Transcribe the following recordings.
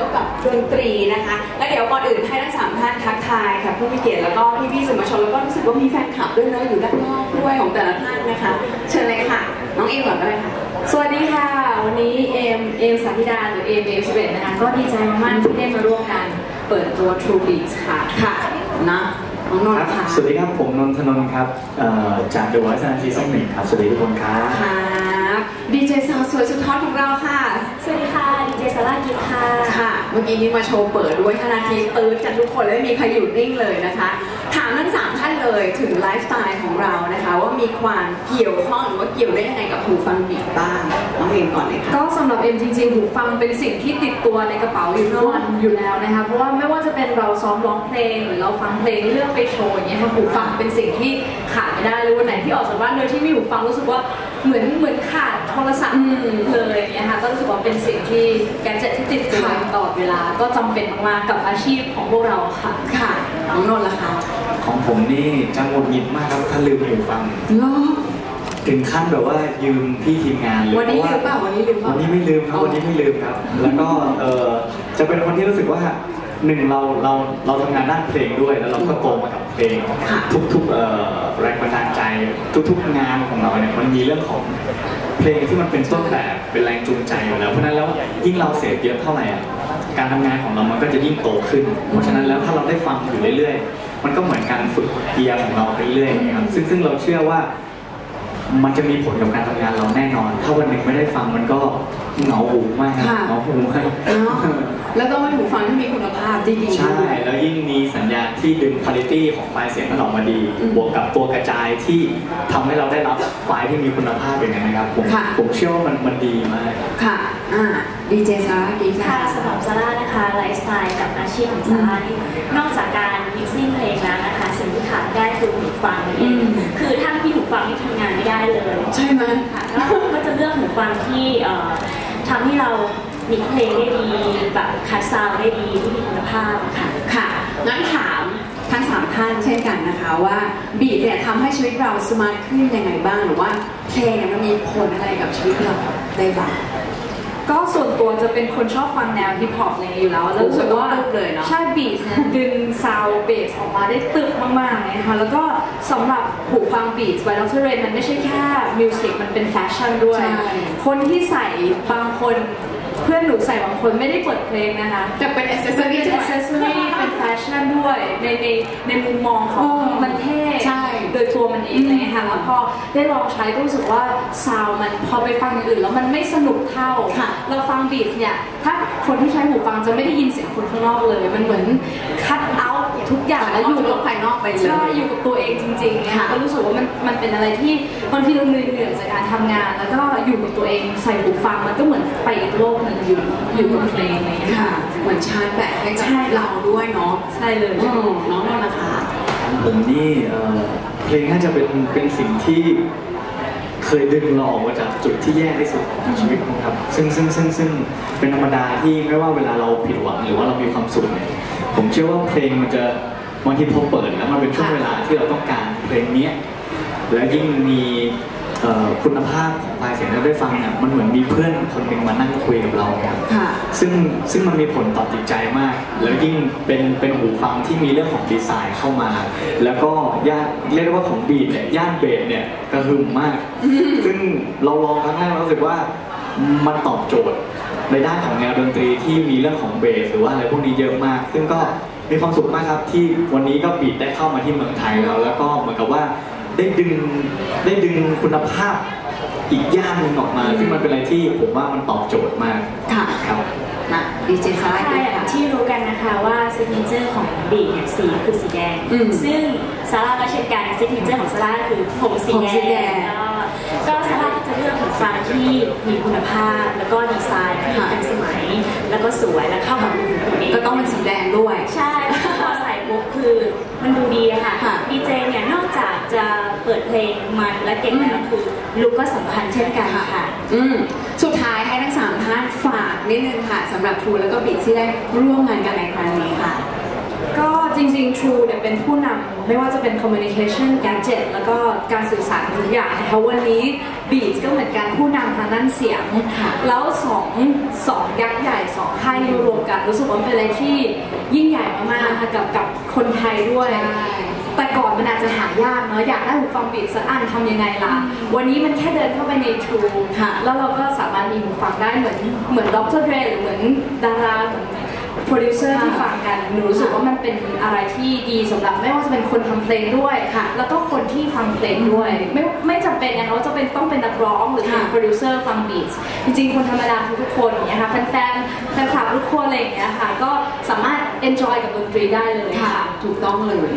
เนอะกับดนตรีนะคะ แล้วเดี๋ยวก่อนอื่นให้ทั้งสามท่านทักทายค่ะผู้มีเกียรติแล้วก็พี่ๆสื่อมวลชนแล้วก็รู้สึกว่ามีแฟนคลับด้วยเนอะอยู่ด้านนอกด้วยของแต่ละท่านนะคะ เชิญเลยค่ะ น้องเอมก่อนก็ได้ค่ะสวัสดีค่ะ วันนี้เอมเอมสันธิดาหรือเอมเอมสิบเอ็ดนะคะก็ดีใจมากๆที่ได้มาร่วมงานเปิดตัว True Beats ค่ะค่ะนะน้องนนครับท์ค่ะสวัสดีครับผมนนทนนท์ครับจาก The Voice ซีซั่นหนึ่งครับสวัสดีทุกคนครับครับดีเจสาวสวยสุดฮอตของเราค่ะ สวัสดีค่ะดีเจซาร่ากิฟค่ะ ค่ะ เมื่อกี้นี้มาโชว์เปิดด้วย5นาทีตื้นกันทุกคนเลยไม่มีใครหยุดนิ่งเลยนะคะ ถามทั้งสามท่านเลยถึงไลฟ์สไตล์ของเรานะคะ ว่ามีความเกี่ยวข้องหรือว่าเกี่ยวได้ยังไงกับหูฟังบีทบ้างน้องเอ็มก่อนเลยค่ะก็สำหรับเอ็มจริงๆหูฟังเป็นสิ่งที่ติดตัวในกระเป๋าอยู่ทุกวันอยู่แล้วนะคะเพราะว่าไม่ว่าจะเป็นเราซ้อมร้องเพลง หรือเราฟังเพลงเลือกไปโชว์อย่างเงี้ยหูฟังเป็นสิ่งที่ขาดไม่ได้เลยวันไหนที่ออกจากบ้านโดยที่ไม่หูฟังรู้สึกว่าเหมือนเหมือน โทรศัพท์อืมเลยอย่างเงี้ยค่ะก็รู้สึกว่าเป็นสิ่งที่แกดเจ็ตที่ติดตัวค่ะตลอดเวลาก็จำเป็นมากๆกับอาชีพของพวกเราค่ะค่ะน้องนนท์ล่ะคะของผมนี่จะหงุดหงิดมากครับถ้าลืมหูฟังเหรอถึงขั้นแบบว่ายืมพี่ทีมงานเลยวันนี้พลืระมเปล่าวันนี้ลืมเปล่าวันนี้ไม่ลืมครับวันนี้ไม่ลืมครับ แล้วก็เออจะเป็นคนที่รู้สึกว่า หนึ่งเราเราเราทำงานด้านเพลงด้วยแล้วเราก็โตมากับเพลงค่ะทุกๆเอ่อแรงบันดาลใจทุกๆงานของเราเนี่ยมันมีเรื่องของเพลงที่มันเป็นต้นแบบเป็นแรงจูงใจอยู่แล้วเพราะฉะนั้นแล้วยิ่งเราเสพเยอะเท่าไหร่อะการทำงานของเรามันก็จะยิ่งโตขึ้น เพราะฉะนั้นแล้วถ้าเราได้ฟังอยู่เรื่อยๆ มันก็เหมือนการฝึกเกียร์ของเราไปเรื่อยๆนะครับซึ่งซึ่งเราเชื่อว่า มันจะมีผลกับการทำงานเราแน่นอน ถ้าวันหนึ่งไม่ได้ฟังมันก็เหงาหูมากครับค่ะ เหงาหูมากเนาะแล้วก็เป็นหูฟังที่มีคุณภาพดีๆใช่ด้วยแล้วยิ่งมีสัญญาณที่ดึงคุณภาพของไฟล์เสียงนั้นออกมาดีอืมบวกกับตัวกระจายที่ทำให้เราได้รับไฟล์ที่มีคุณภาพอย่างนั้นนะครับผมค่ะผมเชื่อว่ามันมันดีมากค่ะอ่าดีเจซาร่ากีค่ะค่ะสำหรับซาร่านะคะไลฟ์สไตล์กับอาชีพของซาร่านี่นอกจากการ mixing เพลงแล้วนะคะสิ่งที่ขาดไม่ได้คือหูฟังนั่นเองอืมคือถ้าไม่มีหูฟังนี่ทำงานไม่ได้ เลยใช่ไหมค่ะก็ก็จะเลือกหูฟังที่เอ่อทำให้เรา mix เพลงได้ดีแบบคัด sound ได้ดีที่มีคุณภาพค่ะค่ะงั้นถามทั้งสามท่านเช่นกันนะคะว่า Beats เนี่ยทำให้ชีวิตเรา smart ขึ้นยังไงบ้างหรือว่าเพลงเนี่ยมันมีผลอะไรกับชีวิตเราได้บ้าง ก็ส่วนตัวจะเป็นคนชอบฟังแนวฮิปฮอปอะไรอย่างเงี้ยอยู่แล้ว แล้วรู้สึกว่าตึกเลยเนอะใช่ Beats เนี่ยดึง sound bass ออกมาได้ตึกมากๆเลยนะคะแล้วก็สำหรับหูฟัง Beats by Dr. Dre เนี่ยมันไม่ใช่แค่ music มันเป็นแฟชั่นด้วยใช่คนที่ใส่บางคนเพื่อนหนูใส่บางคนไม่ได้เปิดเพลงนะคะแต่เป็นอ c เซสซอมันรี่เป็นอ c เซสซอรี่เป็นแฟชั่นด้วยในในในมุมมองของอ๋อมันเท่ใช่ โดยตัวมันเองอะไรเลยค่ะแล้วพอได้ลองใช้ก็รู้สึกว่า sound มันพอไปฟังอย่างอื่น แล้วมันไม่สนุกเท่าค่ะเราฟัง Beats เนี่ยถ้าคนที่ใช้หูฟังจะไม่ได้ยินเสียงคนข้างนอกเลย มันเหมือนคัดเอาทุกอย่างแล้วอยู่โลกับกภายนอกไปเลยใช่อยู่กับตัวเองจริงๆเนี่ยค่ะก็รู้สึกว่ามันมันเป็นอะไรที่บางทีเราเหนื่อยเหนื่อยจากการทำงาน แล้วก็อยู่กับตัวเองใส่หูฟังมันก็เหมือนไปอีกโลกหนึ่งอยู่อยู่กับเพลงอะไรอย่างเงี้ยค่ะค่ะเหมือนชาร์จแบตให้กับใช่เราด้วยเนาะใช่เลยอืมน้องนนท์นะคะ ผมนี่เพลงน่าจะเป็นเป็นสิ่งที่เคยดึงเราออกมาจากจุดที่แย่ที่สุดของชีวิตนะครับ ซึ่งซึ่งซึ่งซึ่งเป็นธรรมดาที่ไม่ว่าเวลาเราผิดหวังหรือว่าเรามีความสุขเนี่ยผมเชื่อว่าเพลงมันจะบางทีพอเปิดแล้วมันเป็นช่วงเวลาที่เราต้องการเพลงนี้และยิ่งมี คุณภาพของไฟล์เสียงที่เราได้ฟังเนี่ยมันเหมือนมีเพื่อนคนหนึ่งมานั่งคุยกับเราครับค่ะซึ่งซึ่งมันมีผลต่อจิตใจมาก แล้วยิ่งเป็นเป็นหูฟังที่มีเรื่องของดีไซน์เข้ามา แล้วก็ย่านเรียกได้ว่าของบีดเนี่ยย่านเบสเนี่ยกระหึ่มมาก ซึ่งเราลองครั้งแรกเรารู้สึกว่ามันตอบโจทย์ในด้านของแนวดนตรีที่มีเรื่องของเบสหรือว่าอะไรพวกนี้เยอะมาก ซึ่งก็มีความสุขมากครับที่วันนี้ก็บีดได้เข้ามาที่เมืองไทยแล้ว แล้วก็เหมือนกับว่า ได้ดึงได้ดึงคุณภาพอีกย่านหนึ่งออกมา ซึ่งมันเป็นอะไรที่ผมว่ามันตอบโจทย์มากค่ะครับนะดีเจซาร่าค่ะกีอย่างค่ะที่รู้กันนะคะว่าซิกเนเจอร์ของบีเนี่ยสีคือสีแดงอืมซึ่งซาร่าก็เช่นกัน signature ของซาร่าคือผมสีผมสีแดแดงงก็ก็ซาร่าก็จะเลือกหูฟังที่มีคุณภาพ แล้วก็ดีไซน์ที่ค่ะทันสมัย แล้วก็สวยและเข้ากับ look ของตัวเองก็ต้องเป็นสีแดงด้วย ใช่พอใส่ปุ๊บคือมันดู งมันและเก่งแล้วคือ look ก็สำคัญเช่นกันค่ะ อืมสุดท้ายให้ทั้งสามท่านฝากนิดนึงค่ะสำหรับทรูแล้วก็ Beats ที่ได้ร่วมงานกันในครั้งนี้ค่ะ ก็จริงริงๆ True เนี่ยเป็นผู้นำไม่ว่าจะเป็น communication gadget แล้วก็การสื่อสารทุกอย่างนะคะวันนี้ Beats ก็เหมือนกันผู้นำทางด้านเสียงค่ะแล้วสองสองยักษ์ใหญ่สองค่ายนี้รวมกัน รู้สึกว่าเป็นอะไรที่ยิ่งใหญ่มากๆค่ะกับกับคนไทยด้วยใช่แต่ก่อนมันอาจจะหายาก เนอะอยากได้หูฟังบีดสักอันทำยังไงล่ะ วันนี้มันแค่เดินเข้าไปใน True ค่ะแล้วเราก็สามารถมีหูฟังได้เหมือนเหมือน Dr. Dre หรือเหมือนดาราเหมือนโปรดิวเซอร์ที่ฟังกันหนูรู้สึกว่ามันเป็นอะไรที่ดีสำหรับไม่ว่าจะเป็นคนทำเพลงด้วยค่ะ แล้วก็คนที่ฟังเพลงด้วย ไม่ไม่จำเป็นนะคะว่าจะเป็นต้องเป็นนักร้องหรือเป็นค่ะโปรดิวเซอร์ฟัง Beats จริงๆ คนธรรมดาทุกๆคนอย่างเงี้ยค่ะแฟนๆแฟนคลับทุกคนอะไรอย่างเงี้ยค่ะก็ สามารถ enjoy กับดนตรีได้เลยค่ะค่ะ ถูกต้องเลย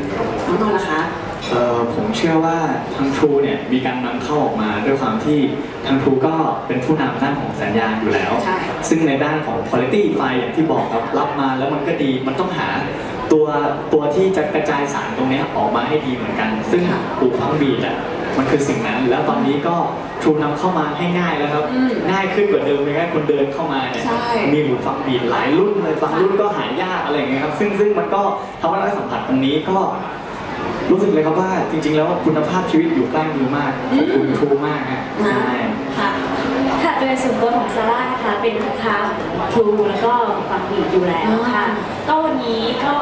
น้องนนท์ล่ะคะเอ่อผมเชื่อว่าทาง True เนี่ยมีการนำเข้าออกมาด้วยความที่ทาง True ก็เป็นผู้นำด้านของสัญญาณอยู่แล้ว ใช่ ซึ่งในด้านของ quality ไฟอย่างที่บอกครับรับมาแล้วมันก็ดีมันต้องหาตัวตัวที่จะกระจายสารตรงเนี้ยออกมาให้ดีเหมือนกัน ซึ่งค่ะ หูฟังบีดอะ มันคือสิ่งนั้น แล้วตอนนี้ก็ True นำเข้ามาให้ง่ายแล้วครับอืมง่ายขึ้นกว่าเดิมเลยแค่คนเดินเข้ามาเนี่ยใช่มีหูฟังบีดหลายรุ่นเลยบางรุ่นก็หายากอะไรอย่างเงี้ยครับซึ่งซึ่งมันก็ทำให้เราได้สัมผัสตรงนี้ก็รู้สึกเลยครับว่าจริง ๆ แล้วคุณภาพชีวิตอยู่ใกล้มือมากขอบคุณทรูมากฮะใช่ค่ะค่ะโดยส่วนตัวของซาร่านะคะเป็นลูกค้าของทรูแล้วก็ฟังบีดอยู่แล้วค่ะก็วันนี้ก็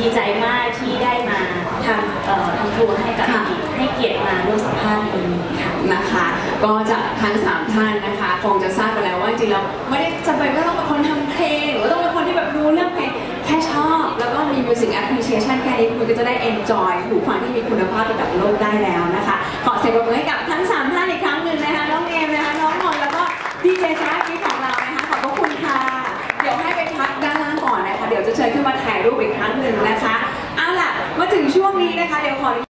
ดีใจมากที่ได้มาทำเอ่อทำทรูให้กับค่ะ ให้เกียรติมาร่วมสัมภาษณ์ในวันนี้ค่ะ นะคะ ก็จากทั้งสามท่านนะคะคงจะทราบไปแล้วว่าจริงๆแล้วไม่ได้จำเป็นว่าต้องเป็นคนทำเพลงหรือว่าต้องเป็นคนที่แบบรู้เรื่องเพลงแค่ชอบ แล้วก็มี music appreciation แค่นี้คุณก็จะได้ enjoy หูฟังที่มีคุณภาพระดับโลกได้แล้วนะคะ ขอเสียงปรบมือให้